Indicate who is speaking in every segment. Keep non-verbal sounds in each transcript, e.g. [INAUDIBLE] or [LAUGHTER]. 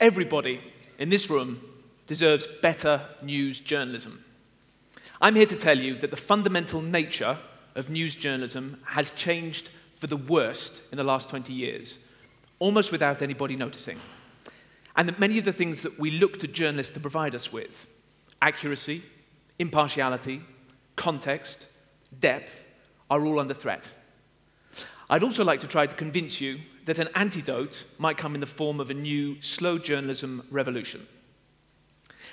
Speaker 1: Everybody in this room deserves better news journalism. I'm here to tell you that the fundamental nature of news journalism has changed for the worst in the last 20 years, almost without anybody noticing. And that many of the things that we look to journalists to provide us with accuracy, impartiality, context, depth are all under threat. I'd also like to try to convince you that an antidote might come in the form of a new slow journalism revolution.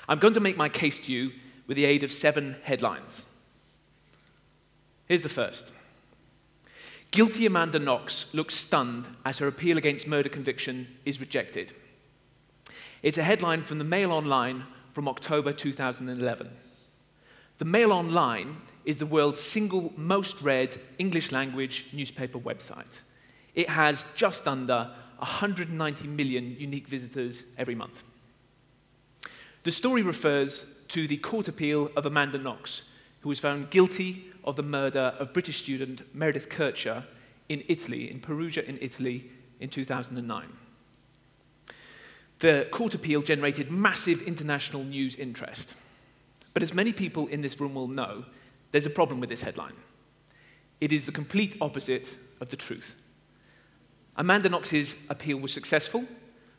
Speaker 1: I'm going to make my case to you with the aid of seven headlines. Here's the first Guilty Amanda Knox looks stunned as her appeal against murder conviction is rejected. It's a headline from the Mail Online from October 2011. The Mail Online is the world's single most read English language newspaper website. It has just under 190 million unique visitors every month. The story refers to the court appeal of Amanda Knox, who was found guilty of the murder of British student Meredith Kercher in Italy, in Perugia, in Italy, in 2009. The court appeal generated massive international news interest. But as many people in this room will know, there's a problem with this headline. It is the complete opposite of the truth. Amanda Knox's appeal was successful,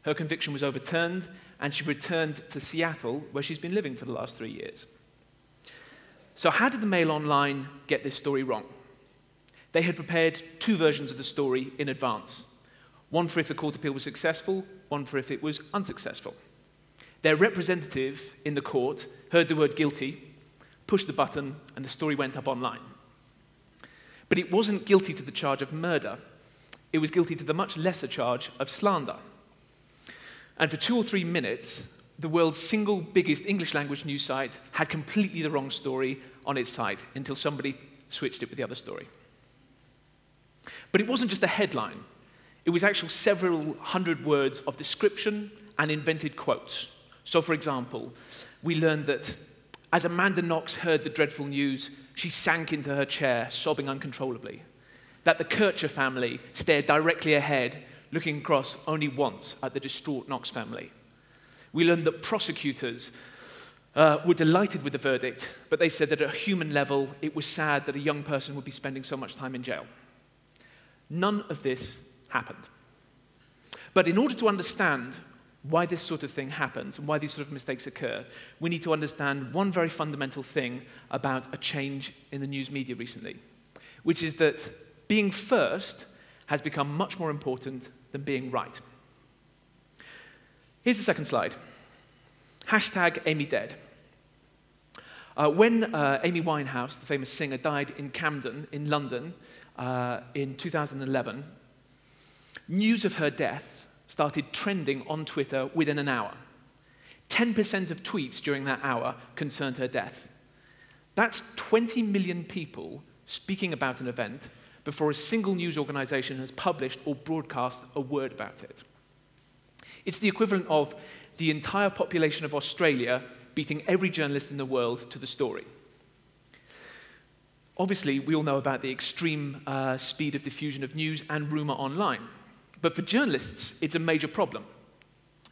Speaker 1: her conviction was overturned, and she returned to Seattle, where she's been living for the last three years. So, how did the Mail Online get this story wrong? They had prepared two versions of the story in advance one for if the court appeal was successful, one for if it was unsuccessful. Their representative in the court heard the word guilty, pushed the button, and the story went up online. But it wasn't guilty to the charge of murder, it was guilty to the much lesser charge of slander. And for two or three minutes, the world's single biggest English language news site had completely the wrong story on its site until somebody switched it with the other story. But it wasn't just a headline, it was actually several hundred words of description and invented quotes. So, for example, we learned that as Amanda Knox heard the dreadful news, she sank into her chair, sobbing uncontrollably. That the Kercher family stared directly ahead, looking across only once at the distraught Knox family. We learned that prosecutors uh, were delighted with the verdict, but they said that at a human level, it was sad that a young person would be spending so much time in jail. None of this happened. But in order to understand why this sort of thing happens and why these sort of mistakes occur, we need to understand one very fundamental thing about a change in the news media recently, which is that being first has become much more important than being right. Here's the second slide. Hashtag Amy Dead. Uh, when uh, Amy Winehouse, the famous singer, died in Camden in London uh, in 2011, news of her death started trending on Twitter within an hour. 10% of tweets during that hour concerned her death. That's 20 million people speaking about an event before a single news organization has published or broadcast a word about it. It's the equivalent of the entire population of Australia beating every journalist in the world to the story. Obviously, we all know about the extreme uh, speed of diffusion of news and rumor online. But for journalists, it's a major problem.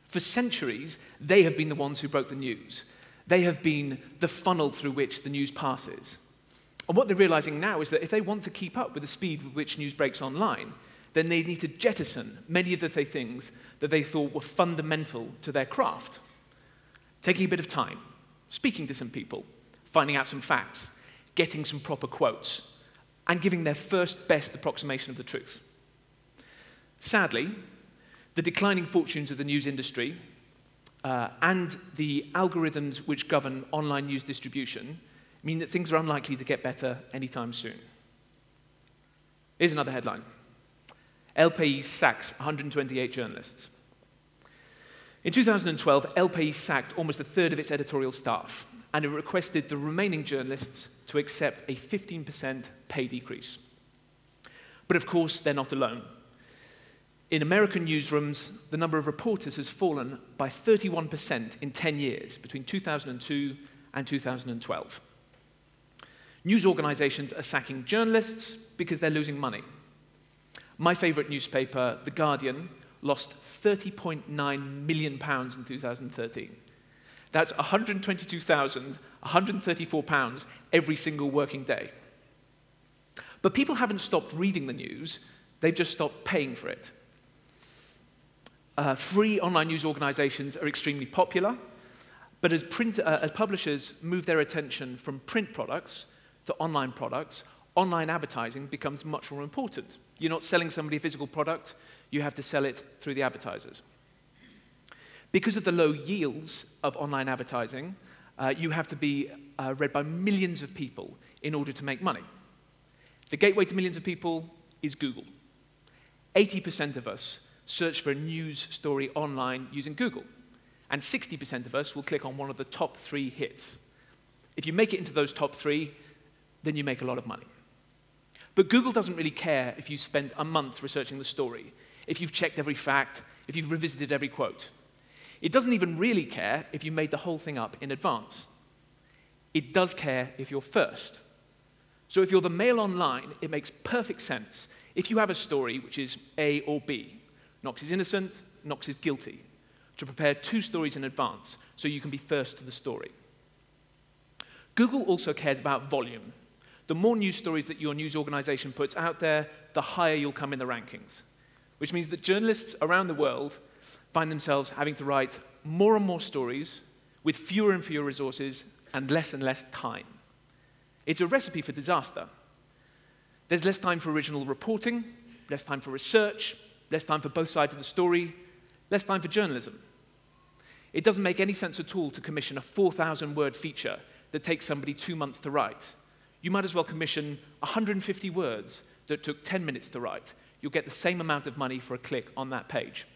Speaker 1: For centuries, they have been the ones who broke the news. They have been the funnel through which the news passes. And what they're realizing now is that if they want to keep up with the speed with which news breaks online, then they need to jettison many of the things that they thought were fundamental to their craft. Taking a bit of time, speaking to some people, finding out some facts, getting some proper quotes, and giving their first best approximation of the truth. Sadly, the declining fortunes of the news industry uh, and the algorithms which govern online news distribution mean that things are unlikely to get better anytime soon. Here's another headline El sacks 128 journalists. In 2012, El sacked almost a third of its editorial staff, and it requested the remaining journalists to accept a 15% pay decrease. But of course, they're not alone. In American newsrooms, the number of reporters has fallen by 31% in 10 years, between 2002 and 2012. News organizations are sacking journalists because they're losing money. My favorite newspaper, The Guardian, lost 30.9 million pounds in 2013. That's 122,134 pounds every single working day. But people haven't stopped reading the news, they've just stopped paying for it. Uh, free online news organizations are extremely popular, but as, print, uh, as publishers move their attention from print products to online products, online advertising becomes much more important. You're not selling somebody a physical product, you have to sell it through the advertisers. Because of the low yields of online advertising, uh, you have to be uh, read by millions of people in order to make money. The gateway to millions of people is Google. 80% of us search for a news story online using Google, and 60% of us will click on one of the top three hits. If you make it into those top three, then you make a lot of money. But Google doesn't really care if you spent a month researching the story, if you've checked every fact, if you've revisited every quote. It doesn't even really care if you made the whole thing up in advance. It does care if you're first. So if you're the Mail Online, it makes perfect sense if you have a story which is A or B. Knox is innocent, Knox is guilty. To prepare two stories in advance so you can be first to the story. Google also cares about volume. The more news stories that your news organization puts out there, the higher you'll come in the rankings. Which means that journalists around the world find themselves having to write more and more stories with fewer and fewer resources and less and less time. It's a recipe for disaster. There's less time for original reporting, less time for research, less time for both sides of the story, less time for journalism. It doesn't make any sense at all to commission a 4,000 word feature that takes somebody two months to write. You might as well commission 150 words that took 10 minutes to write. You'll get the same amount of money for a click on that page.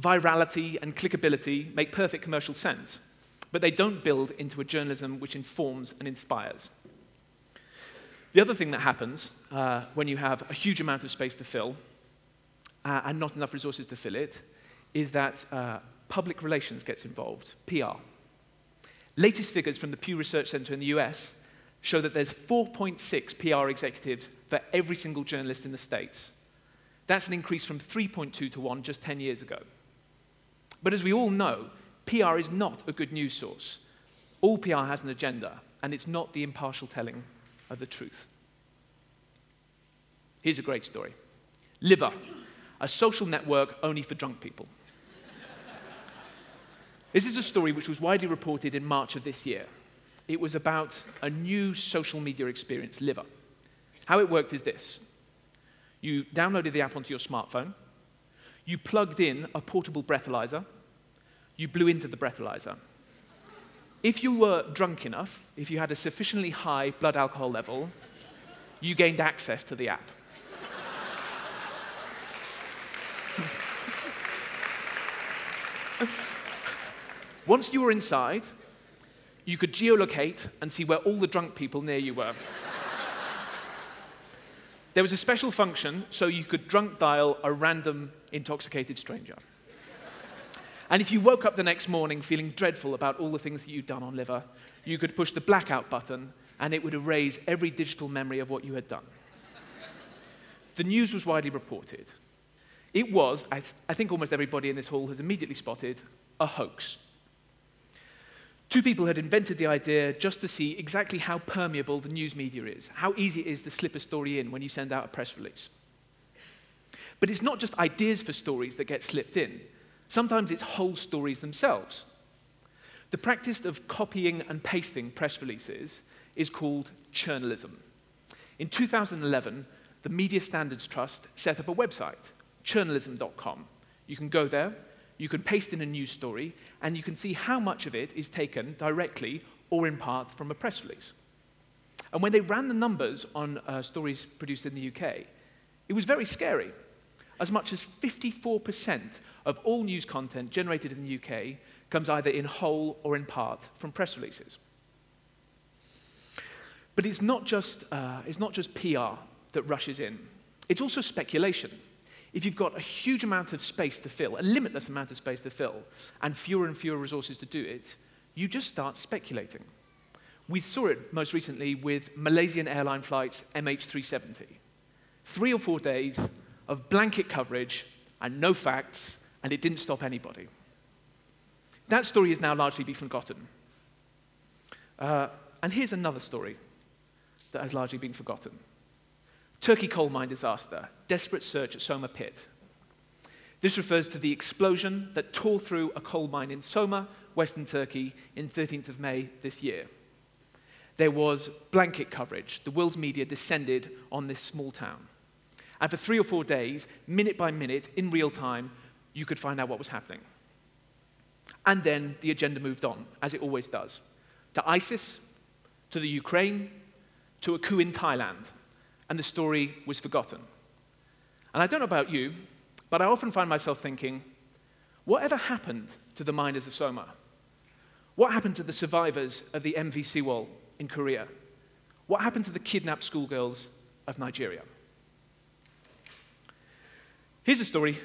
Speaker 1: Virality and clickability make perfect commercial sense but they don't build into a journalism which informs and inspires. The other thing that happens uh, when you have a huge amount of space to fill uh, and not enough resources to fill it is that uh, public relations gets involved, PR. Latest figures from the Pew Research Center in the US show that there's 4.6 PR executives for every single journalist in the States. That's an increase from 3.2 to 1 just 10 years ago. But as we all know, PR is not a good news source. All PR has an agenda, and it's not the impartial telling of the truth. Here's a great story Liver, a social network only for drunk people. this is a story which was widely reported in March of this year. It was about a new social media experience, Liver. How it worked is this you downloaded the app onto your smartphone, you plugged in a portable breathalyzer you blew into the breathalyzer. If you were drunk enough, if you had a sufficiently high blood alcohol level, you gained access to the app. [LAUGHS] Once you were inside, you could geolocate and see where all the drunk people near you were. [LAUGHS] there was a special function so you could drunk dial a random intoxicated stranger. And if you woke up the next morning feeling dreadful about all the things that you'd done on liver, you could push the blackout button and it would erase every digital memory of what you had done. the news was widely reported. It was, as I think almost everybody in this hall has immediately spotted, a hoax. Two people had invented the idea just to see exactly how permeable the news media is, how easy it is to slip a story in when you send out a press release. But it's not just ideas for stories that get slipped in. Sometimes it's whole stories themselves. The practice of copying and pasting press releases is called churnalism. In 2011, the Media Standards Trust set up a website, churnalism.com. You can go there, you can paste in a news story, and you can see how much of it is taken directly or in part from a press release. And when they ran the numbers on uh, stories produced in the UK, it was very scary. As much as 54% of all news content generated in the UK comes either in whole or in part from press releases. But it's not just, uh, it's not just PR that rushes in, it's also speculation. If you've got a huge amount of space to fill, a limitless amount of space to fill, and fewer and fewer resources to do it, you just start speculating. We saw it most recently with Malaysian airline flights MH370. Three or four days of blanket coverage and no facts, and it didn't stop anybody. That story has now largely been forgotten. Uh, and here's another story that has largely been forgotten Turkey coal mine disaster, desperate search at Soma pit. This refers to the explosion that tore through a coal mine in Soma, western Turkey, in 13th of May this year. There was blanket coverage. The world's media descended on this small town. And for three or four days, minute by minute, in real time, you could find out what was happening. And then the agenda moved on, as it always does, to ISIS, to the Ukraine, to a coup in Thailand, and the story was forgotten. And I don't know about you, but I often find myself thinking, whatever happened to the miners of Soma? What happened to the survivors of the MV Sewol in Korea? What happened to the kidnapped schoolgirls of Nigeria? Here's a story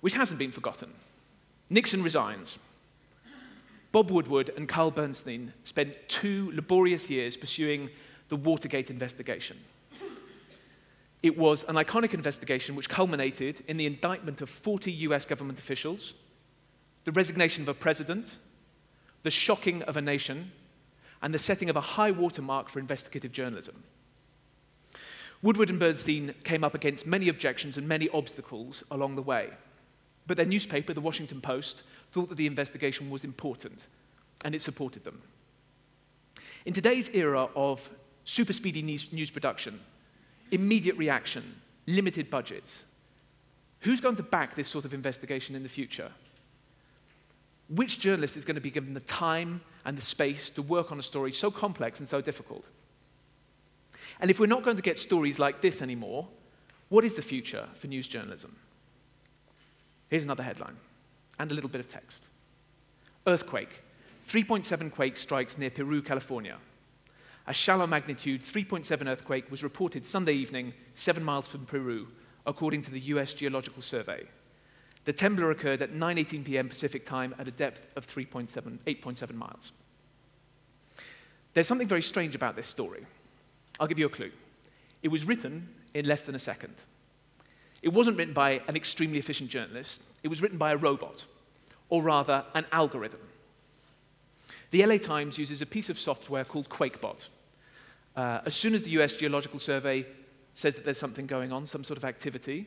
Speaker 1: which hasn't been forgotten. Nixon resigns. Bob Woodward and Carl Bernstein spent two laborious years pursuing the Watergate investigation. It was an iconic investigation which culminated in the indictment of 40 US government officials, the resignation of a president, the shocking of a nation, and the setting of a high watermark for investigative journalism. Woodward and Bernstein came up against many objections and many obstacles along the way. But their newspaper, the Washington Post, thought that the investigation was important, and it supported them. In today's era of super speedy news production, immediate reaction, limited budgets, who's going to back this sort of investigation in the future? Which journalist is going to be given the time and the space to work on a story so complex and so difficult? And if we're not going to get stories like this anymore, what is the future for news journalism? Here's another headline and a little bit of text Earthquake. 3.7 quake strikes near Peru, California. A shallow magnitude 3.7 earthquake was reported Sunday evening, seven miles from Peru, according to the US Geological Survey. The tremor occurred at 9:18 p.m. Pacific time at a depth of 3.7, 8.7 miles. There's something very strange about this story. I'll give you a clue. It was written in less than a second. It wasn't written by an extremely efficient journalist, it was written by a robot, or rather, an algorithm. The LA Times uses a piece of software called QuakeBot. Uh, as soon as the US Geological Survey says that there's something going on, some sort of activity,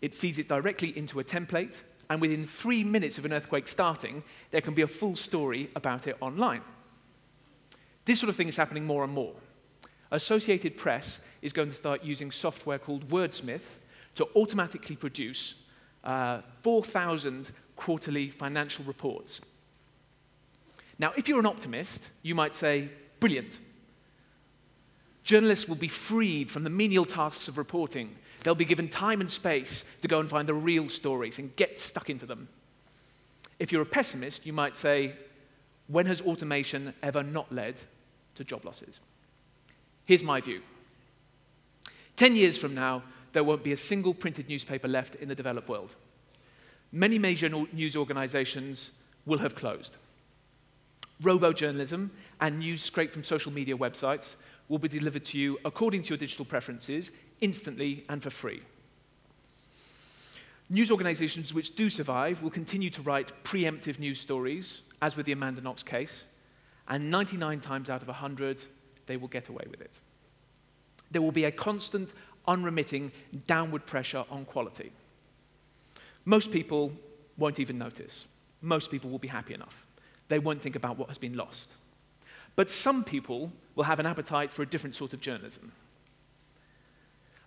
Speaker 1: it feeds it directly into a template, and within three minutes of an earthquake starting, there can be a full story about it online. This sort of thing is happening more and more. Associated Press is going to start using software called Wordsmith to automatically produce uh, 4,000 quarterly financial reports. Now, if you're an optimist, you might say, brilliant. Journalists will be freed from the menial tasks of reporting. They'll be given time and space to go and find the real stories and get stuck into them. If you're a pessimist, you might say, when has automation ever not led to job losses? Here's my view. Ten years from now, there won't be a single printed newspaper left in the developed world. Many major news organizations will have closed. Robo-journalism and news scraped from social media websites will be delivered to you according to your digital preferences, instantly and for free. News organizations which do survive will continue to write preemptive news stories, as with the Amanda Knox case, and 99 times out of 100, they will get away with it. There will be a constant, unremitting downward pressure on quality. Most people won't even notice. Most people will be happy enough they won't think about what has been lost. But some people will have an appetite for a different sort of journalism.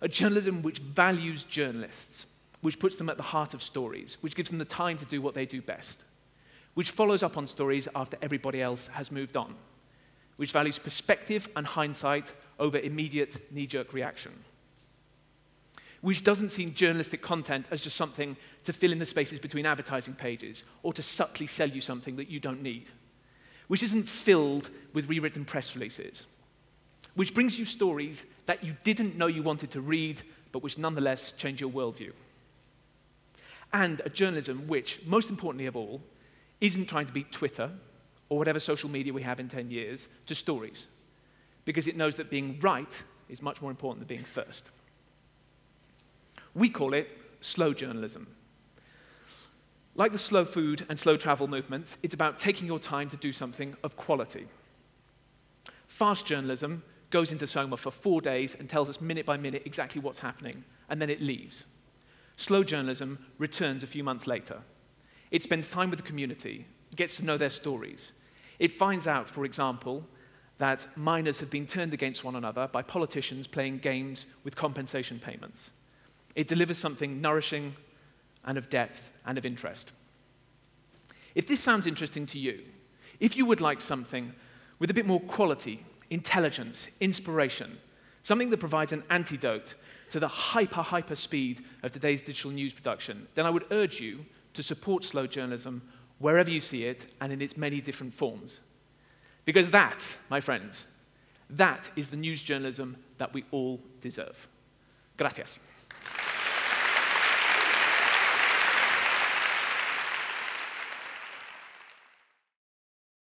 Speaker 1: A journalism which values journalists, which puts them at the heart of stories, which gives them the time to do what they do best, which follows up on stories after everybody else has moved on, which values perspective and hindsight over immediate knee jerk reaction, which doesn't see journalistic content as just something to fill in the spaces between advertising pages or to subtly sell you something that you don't need, which isn't filled with rewritten press releases, which brings you stories that you didn't know you wanted to read, but which nonetheless change your worldview. And a journalism which, most importantly of all, isn't trying to beat Twitter or whatever social media we have in 10 years to stories, because it knows that being right is much more important than being first. We call it slow journalism Like the slow food and slow travel movements, it's about taking your time to do something of quality. Fast journalism goes into Soma for four days and tells us minute by minute exactly what's happening, and then it leaves. Slow journalism returns a few months later. It spends time with the community, gets to know their stories. It finds out, for example, that miners have been turned against one another by politicians playing games with compensation payments. It delivers something nourishing and of depth and of interest. If this sounds interesting to you, if you would like something with a bit more quality, intelligence, inspiration, something that provides an antidote to the hyper, hyper speed of today's digital news production, then I would urge you to support slow journalism wherever you see it and in its many different forms. Because that, my friends, that is the news journalism that we all deserve. Gracias.